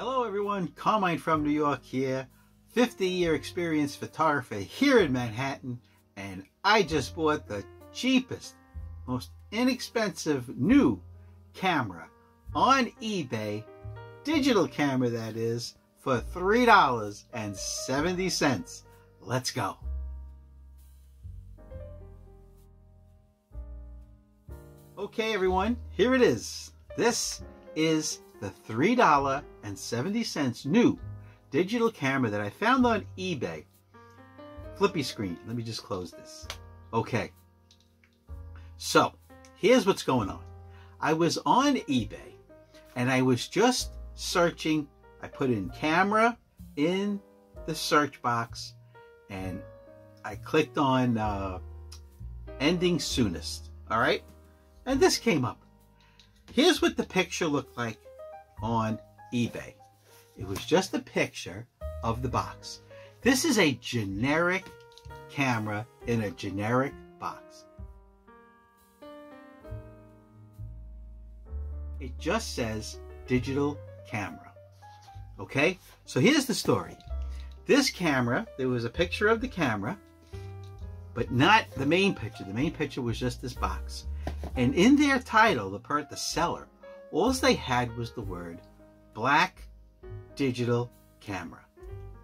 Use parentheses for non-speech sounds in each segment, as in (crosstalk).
Hello everyone, Carmine from New York here. 50 year experience photographer here in Manhattan and I just bought the cheapest, most inexpensive new camera on eBay, digital camera that is, for $3.70. Let's go. Okay everyone, here it is. This is the $3.70 new digital camera that I found on eBay. Flippy screen. Let me just close this. Okay. So, here's what's going on. I was on eBay and I was just searching. I put in camera in the search box and I clicked on uh, ending soonest. All right. And this came up. Here's what the picture looked like on eBay. It was just a picture of the box. This is a generic camera in a generic box. It just says digital camera. Okay, so here's the story. This camera, there was a picture of the camera, but not the main picture. The main picture was just this box. And in their title, the part, the seller, all they had was the word black digital camera.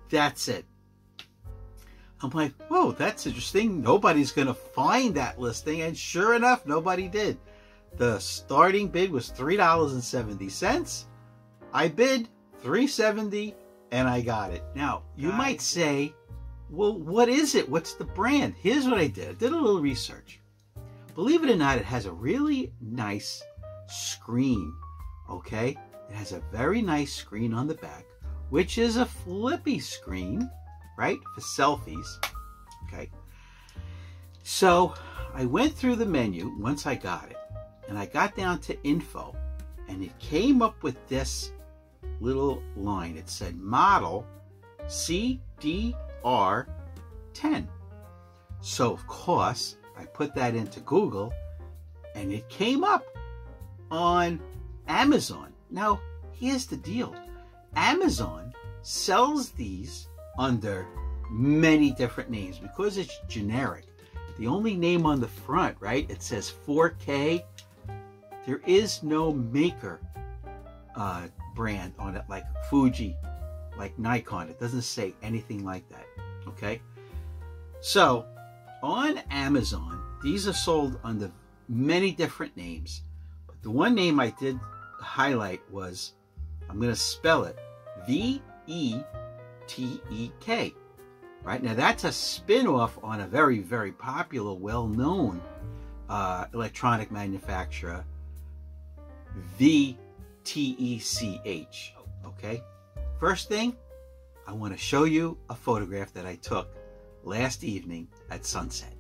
That's it. I'm like, whoa, that's interesting. Nobody's going to find that listing. And sure enough, nobody did. The starting bid was $3.70. I bid 370 and I got it. Now, you might say, well, what is it? What's the brand? Here's what I did. I did a little research. Believe it or not, it has a really nice screen. Okay? It has a very nice screen on the back, which is a flippy screen, right? For selfies. Okay. So I went through the menu once I got it, and I got down to info, and it came up with this little line. It said model CDR10. So, of course, I put that into Google and it came up on Amazon. Now, here's the deal Amazon sells these under many different names because it's generic. The only name on the front, right? It says 4K. There is no maker uh, brand on it like Fuji, like Nikon. It doesn't say anything like that. Okay. So on Amazon, these are sold under many different names. The one name I did highlight was, I'm going to spell it V E T E K. Right now, that's a spin off on a very, very popular, well known uh, electronic manufacturer, VTECH. Okay? First thing, I want to show you a photograph that I took last evening at sunset.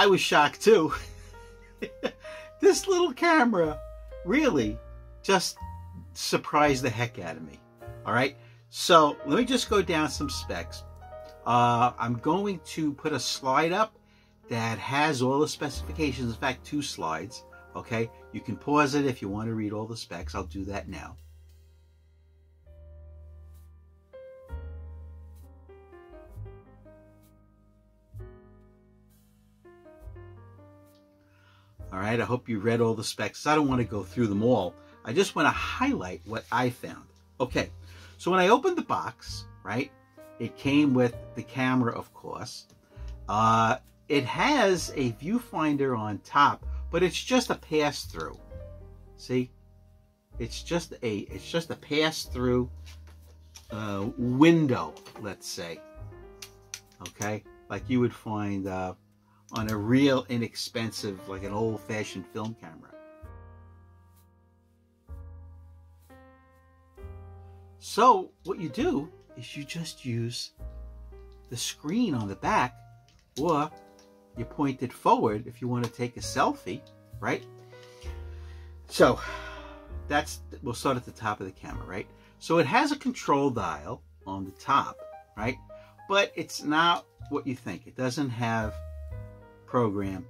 I was shocked too. (laughs) this little camera really just surprised the heck out of me. All right. So let me just go down some specs. Uh, I'm going to put a slide up that has all the specifications. In fact, two slides. Okay. You can pause it if you want to read all the specs. I'll do that now. Right, I hope you read all the specs. I don't want to go through them all. I just want to highlight what I found. Okay, so when I opened the box, right, it came with the camera, of course. Uh, it has a viewfinder on top, but it's just a pass-through. See, it's just a it's just a pass-through uh, window, let's say. Okay, like you would find uh, on a real inexpensive, like an old fashioned film camera. So what you do is you just use the screen on the back or you point it forward if you want to take a selfie, right? So that's, we'll start at the top of the camera, right? So it has a control dial on the top, right? But it's not what you think. It doesn't have program,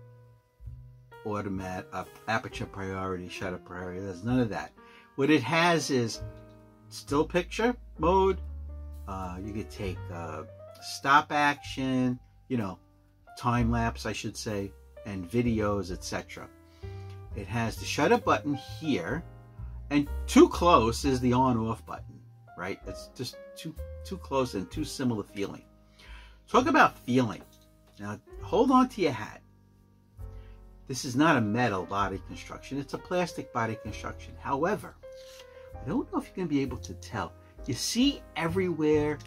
automatic, uh, aperture priority, shutter priority. There's none of that. What it has is still picture mode. Uh, you could take uh, stop action, you know, time lapse, I should say, and videos, etc. It has the shutter button here, and too close is the on-off button, right? It's just too too close and too similar feeling. Talk about feeling. Now, hold on to your hat. This is not a metal body construction. It's a plastic body construction. However, I don't know if you're going to be able to tell. You see everywhere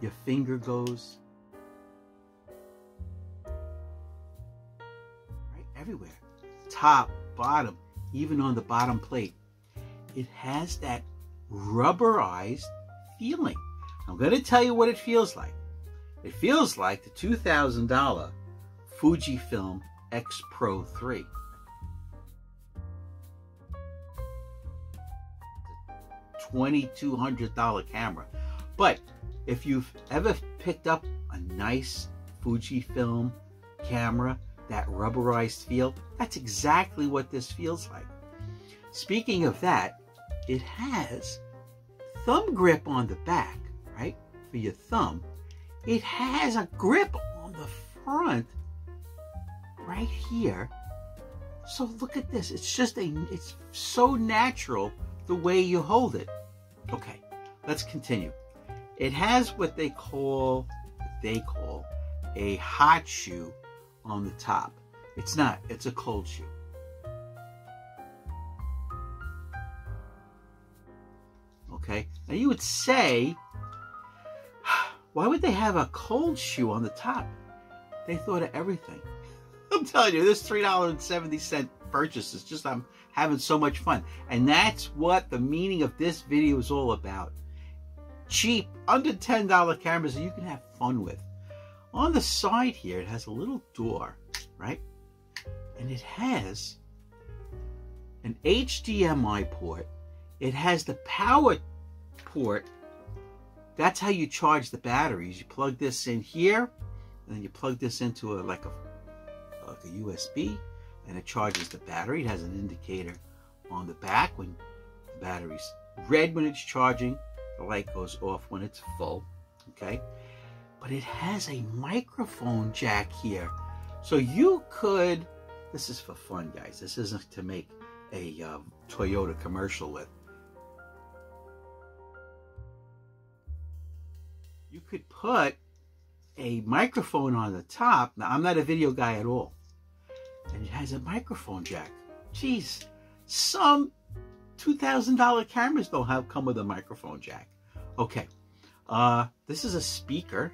your finger goes? Right? Everywhere. Top, bottom, even on the bottom plate. It has that rubberized feeling. I'm going to tell you what it feels like. It feels like the $2,000 Fujifilm X Pro 3. $2,200 camera. But if you've ever picked up a nice Fujifilm camera, that rubberized feel, that's exactly what this feels like. Speaking of that, it has thumb grip on the back, right? For your thumb. It has a grip on the front right here. So look at this. It's just a, it's so natural the way you hold it. Okay, let's continue. It has what they call, they call a hot shoe on the top. It's not, it's a cold shoe. Okay, now you would say, why would they have a cold shoe on the top? They thought of everything. (laughs) I'm telling you, this $3.70 purchase is just, I'm having so much fun. And that's what the meaning of this video is all about. Cheap, under $10 cameras that you can have fun with. On the side here, it has a little door, right? And it has an HDMI port. It has the power port. That's how you charge the batteries. You plug this in here, and then you plug this into a like a like a USB, and it charges the battery. It has an indicator on the back when the battery's red when it's charging. The light goes off when it's full. Okay, but it has a microphone jack here, so you could. This is for fun, guys. This isn't to make a um, Toyota commercial with. You could put a microphone on the top. Now, I'm not a video guy at all. And it has a microphone jack. Jeez, some $2,000 cameras don't have come with a microphone jack. Okay, uh, this is a speaker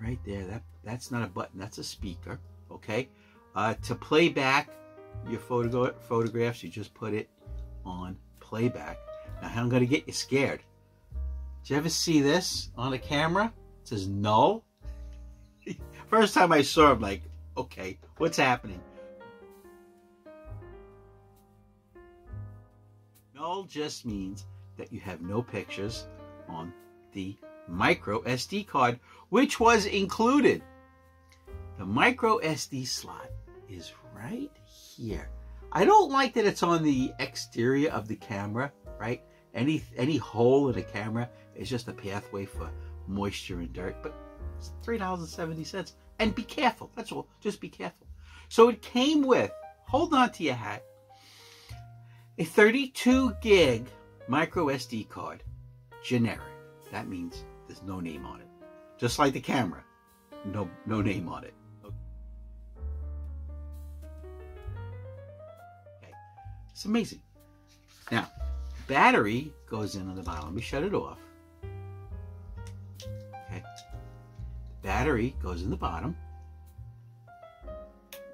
right there. That That's not a button, that's a speaker. Okay, uh, to play back your photo photographs, you just put it on playback. Now, I'm going to get you scared. Did you ever see this on a camera? It says no. (laughs) First time I saw it, I'm like, okay, what's happening? Null just means that you have no pictures on the micro SD card, which was included. The micro SD slot is right here. I don't like that it's on the exterior of the camera, right? Any any hole in the camera is just a pathway for moisture and dirt, but it's $3.70. And be careful, that's all. Just be careful. So it came with, hold on to your hat, a 32 gig micro SD card, generic. That means there's no name on it. Just like the camera, no, no name on it. Okay, it's amazing. Now, battery goes in on the bottom. Let me shut it off. Okay, battery goes in the bottom.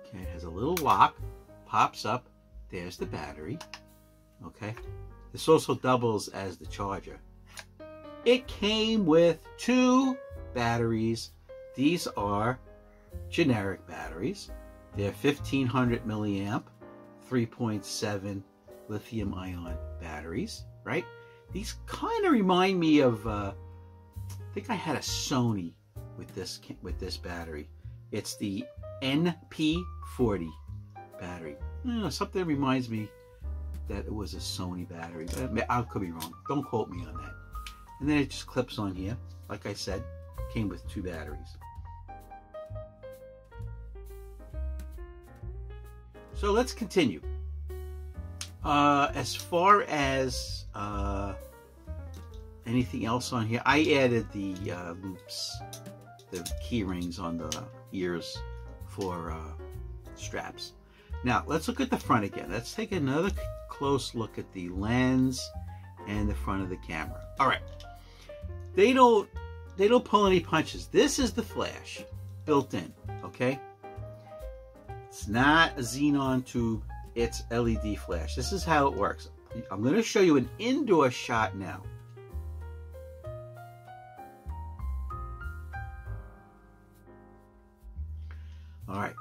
Okay, it has a little lock, pops up. There's the battery. Okay, this also doubles as the charger. It came with two batteries. These are generic batteries. They're 1500 milliamp, 3.7 lithium ion batteries, right? These kind of remind me of, uh, I think I had a Sony with this with this battery. It's the NP40 battery. Know, something reminds me that it was a Sony battery. I could be wrong. Don't quote me on that. And then it just clips on here. Like I said, came with two batteries. So let's continue. Uh, as far as uh, anything else on here, I added the uh, loops, the key rings on the ears for uh, straps. Now let's look at the front again. Let's take another close look at the lens and the front of the camera. All right, they don't they don't pull any punches. This is the flash built in. Okay, it's not a xenon tube. It's LED flash. This is how it works. I'm going to show you an indoor shot now. All right.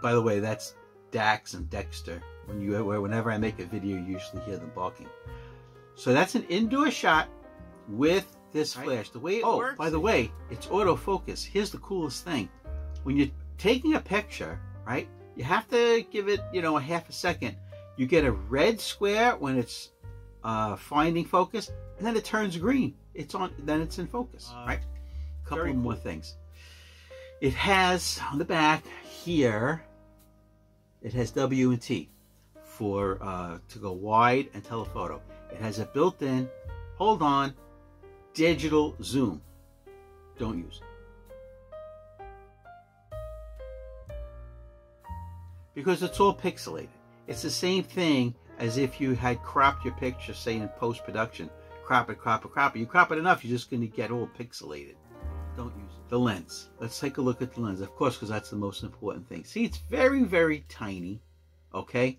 By the way, that's Dax and Dexter. When you, whenever I make a video, you usually hear them barking. So that's an indoor shot with this right. flash. The way it oh, works. by the way, it's autofocus. Here's the coolest thing: when you're taking a picture, right? You have to give it, you know, a half a second. You get a red square when it's uh, finding focus, and then it turns green. It's on. Then it's in focus, uh, right? A couple more cool. things. It has on the back here it has W and T for uh, to go wide and telephoto. It has a built-in, hold on, digital zoom. Don't use it. Because it's all pixelated. It's the same thing as if you had cropped your picture, say in post-production. Crop it, crop it, crop it. You crop it enough, you're just going to get all pixelated. Don't use it. The lens. Let's take a look at the lens, of course, because that's the most important thing. See, it's very, very tiny. Okay.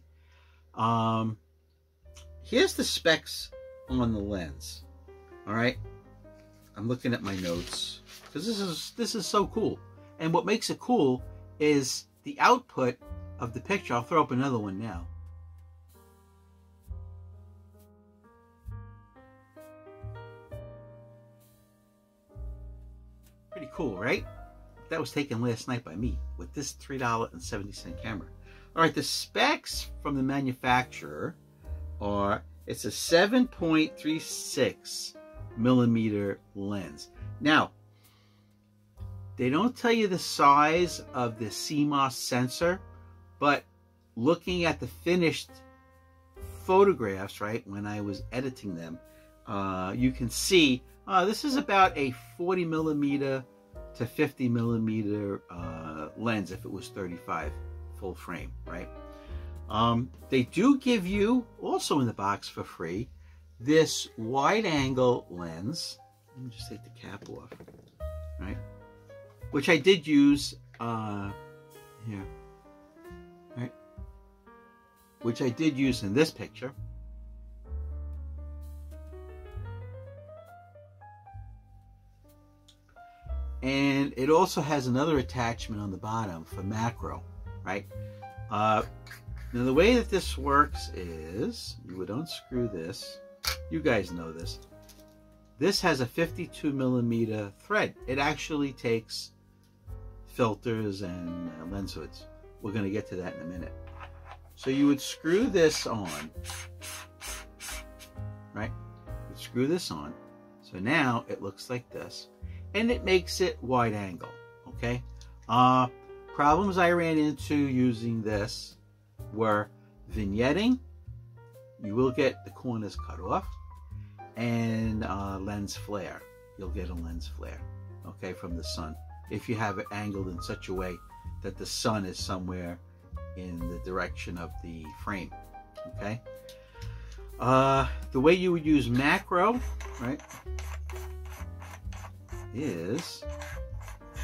Um, here's the specs on the lens. All right. I'm looking at my notes because this is this is so cool. And what makes it cool is the output of the picture. I'll throw up another one now. Pretty cool, right? That was taken last night by me with this $3.70 camera. All right, the specs from the manufacturer are it's a 7.36 millimeter lens. Now, they don't tell you the size of the CMOS sensor, but looking at the finished photographs, right, when I was editing them, uh, you can see uh, this is about a 40 millimeter to 50 millimeter uh, lens if it was 35 full frame, right? Um, they do give you, also in the box for free, this wide angle lens. Let me just take the cap off, right? Which I did use uh, here? Which I did use in this picture. And it also has another attachment on the bottom for macro, right? Uh, now the way that this works is, you would unscrew this. You guys know this. This has a 52 millimeter thread. It actually takes filters and lens hoods. We're going to get to that in a minute. So you would screw this on, right? You screw this on. So now it looks like this and it makes it wide angle. Okay. Uh, problems I ran into using this were vignetting. You will get the corners cut off, and uh, lens flare. You'll get a lens flare. Okay, from the sun if you have it angled in such a way that the sun is somewhere in the direction of the frame. Okay. Uh, the way you would use macro, right? is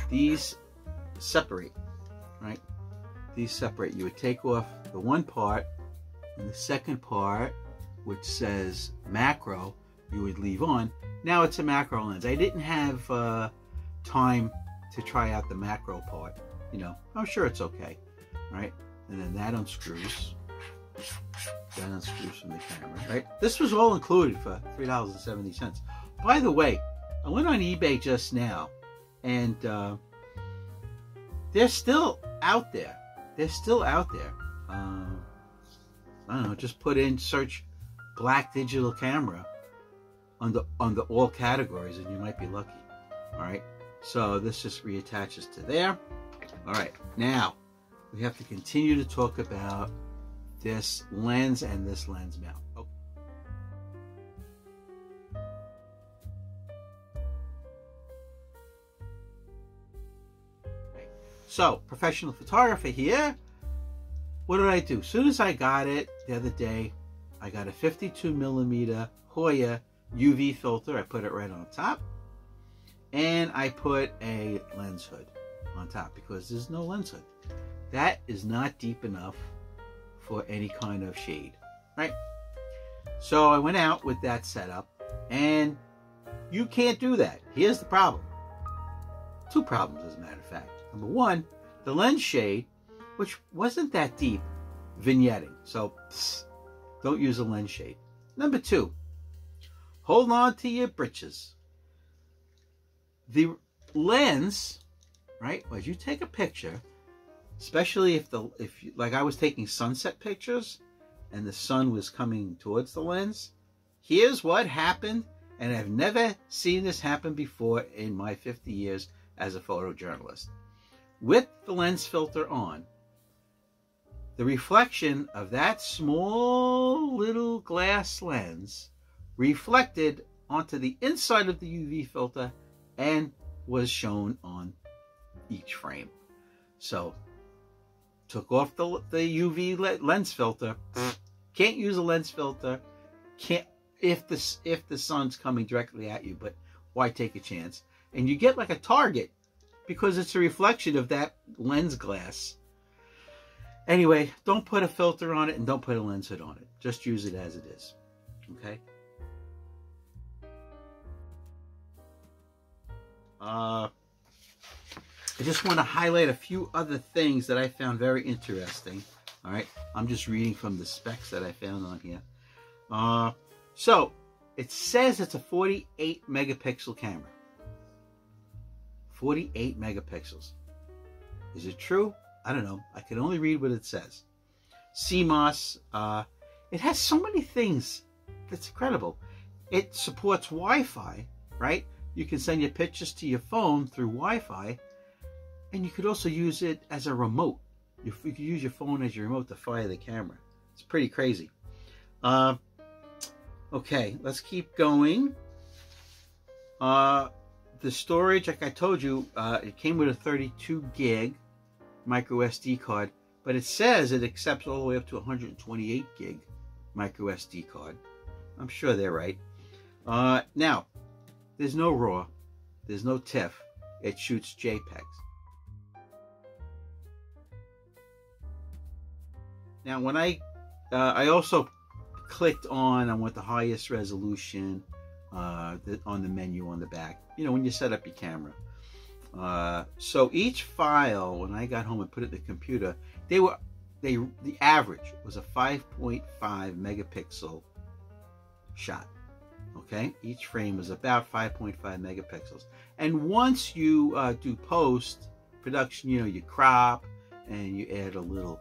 these separate, right? These separate. You would take off the one part and the second part, which says macro, you would leave on. Now it's a macro lens. I didn't have uh, time to try out the macro part. You know, I'm sure it's okay, right? And then that unscrews, That unscrews from the camera, right? This was all included for $3.70. By the way, I went on eBay just now and uh, they're still out there. They're still out there. Uh, I don't know, just put in search black digital camera under under all categories and you might be lucky. All right. So this just reattaches to there. All right. Now we have to continue to talk about this lens and this lens mount. So, professional photographer here. What did I do? As soon as I got it the other day, I got a 52 millimeter Hoya UV filter. I put it right on top. And I put a lens hood on top because there's no lens hood. That is not deep enough for any kind of shade, right? So I went out with that setup and you can't do that. Here's the problem. Two problems, as a matter of fact. Number one, the lens shade, which wasn't that deep, vignetting. So psst, don't use a lens shade. Number two, hold on to your britches. The lens, right, as you take a picture, especially if the if like I was taking sunset pictures and the sun was coming towards the lens, here's what happened, and I've never seen this happen before in my 50 years as a photojournalist. With the lens filter on, the reflection of that small little glass lens reflected onto the inside of the UV filter and was shown on each frame. So, took off the, the UV lens filter. Can't use a lens filter. Can't if the if the sun's coming directly at you, but why take a chance? And you get like a target because it's a reflection of that lens glass Anyway, don't put a filter on it and don't put a lens hood on it. Just use it as it is. Okay? Uh, I just want to highlight a few other things that I found very interesting. All right, I'm just reading from the specs that I found on here. Uh, so it says it's a 48 megapixel camera. 48 megapixels. Is it true? I don't know. I can only read what it says. CMOS. Uh, it has so many things that's incredible. It supports Wi-Fi, right? You can send your pictures to your phone through Wi-Fi, and you could also use it as a remote. You, you could use your phone as your remote to fire the camera. It's pretty crazy. Uh, okay, let's keep going. Uh, the storage, like I told you, uh, it came with a 32 gig micro SD card, but it says it accepts all the way up to 128 gig micro SD card. I'm sure they're right. Uh, now, there's no RAW, there's no TIFF. It shoots JPEGs. Now, when I uh, I also clicked on I want the highest resolution uh, the, on the menu on the back. You know, when you set up your camera. Uh, so each file, when I got home and put it in the computer, they were they the average was a 5.5 megapixel shot. Okay, each frame was about 5.5 megapixels. And once you uh, do post production, you know, you crop and you add a little,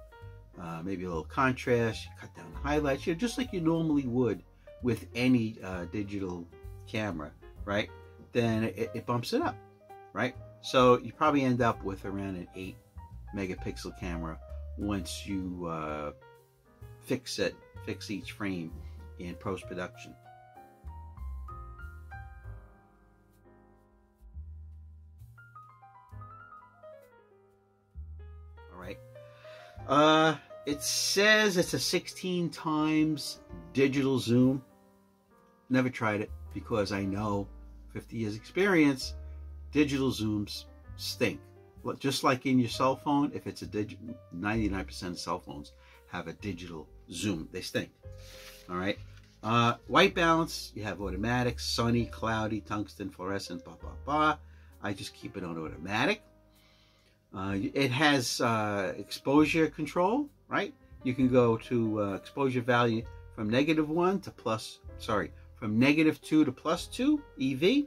uh, maybe a little contrast, you cut down the highlights, you know, just like you normally would with any uh, digital camera, right? Then it, it bumps it up, right? So you probably end up with around an 8 megapixel camera once you uh, fix it, fix each frame in post production. Uh, it says it's a 16 times digital zoom. Never tried it because I know 50 years experience digital zooms stink. Just like in your cell phone, if it's a digital, 99% of cell phones have a digital zoom. They stink. All right. Uh, white balance, you have automatic, sunny, cloudy, tungsten, fluorescent, blah, blah, blah. I just keep it on automatic. Uh, it has uh, exposure control, right? you can go to uh, exposure value from negative 1 to plus, sorry, from negative 2 to plus 2 EV.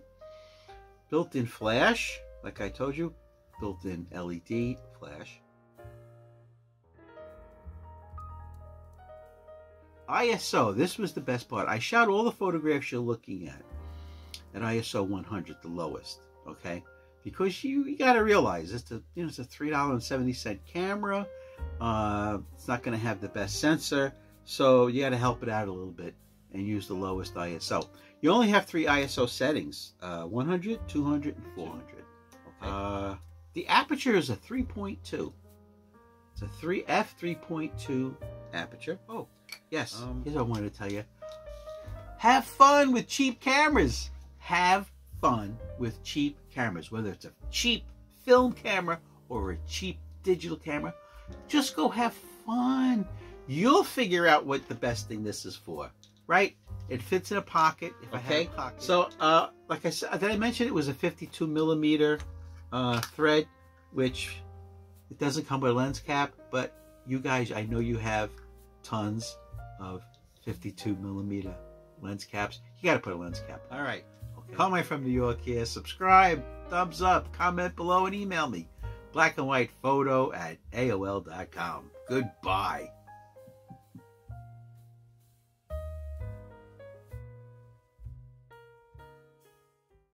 Built-in flash, like I told you, built-in LED flash. ISO, this was the best part. I shot all the photographs you're looking at at ISO 100, the lowest, okay? Because you, you got to realize it's a, you know, it's a $3.70 camera. Uh, it's not going to have the best sensor, so you got to help it out a little bit and use the lowest ISO. You only have three ISO settings, uh, 100, 200, and 400. Okay. Uh, the aperture is a 3.2. It's a 3 f3.2 aperture. Oh, yes. Um, here's what I wanted to tell you. Have fun with cheap cameras. Have fun with cheap cameras, whether it's a cheap film camera or a cheap digital camera. Just go have fun. You'll figure out what the best thing this is for, right? It fits in a pocket. If okay. Pocket. So, uh, like I said, did I mention it was a 52 millimeter uh, thread, which it doesn't come with a lens cap, but you guys, I know you have tons of 52 millimeter lens caps. You got to put a lens cap. All right. Call from New York here. Subscribe, thumbs up, comment below, and email me. Black and white photo at AOL.com. Goodbye.